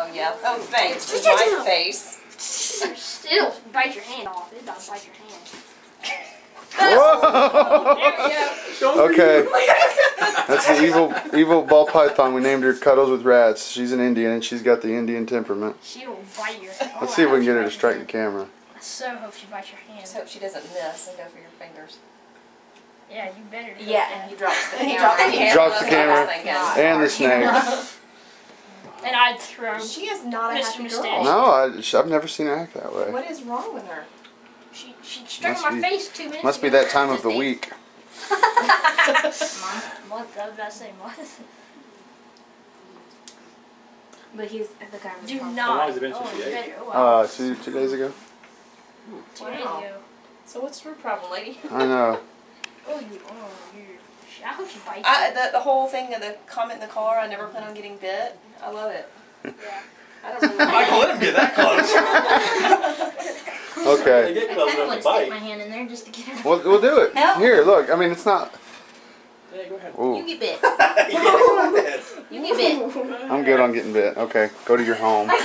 Oh yeah. Oh thanks. Sit My down. face. Still, bite your hand off. It does bite your hand. Whoa! There you go. okay. That's the evil evil ball python. We named her Cuddles with Rats. She's an Indian and she's got the Indian temperament. She will bite your. hand. Let's see if we can get her to strike the camera. I so hope she bites your hand. Just hope she doesn't miss and go for your fingers. Yeah, you better. do Yeah, and he drops the camera. drops the camera. Drops the That's what I was camera. And the snake. And I'd throw. She is not a Mr. happy Mistake. girl. No, I, I've never seen her act that way. What is wrong with her? She she struck Must my be- face two minutes. Must be that time of the week. Month. What? I was about to say month. But he's at the guy Do responsible. not. long has it been oh, since you she ate? better. Oh, wow. Uh, two two days ago. two days ago. So what's your problem, lady? I know. Oh, you. Oh, you. I hope she bites I, you. the, the whole thing of the comment in the car, I never plan on getting bit. I love it. Yeah. I don't really Michael, let him get that close. They Okay. get I close kind of enough want to to stick bite. my hand in there just to get it. We'll we'll do it. No. Here, look. I mean, it's not. Yeah, go ahead. Ooh, You get bit. yeah. You get bit. I'm good on getting bit. Okay, go to your home.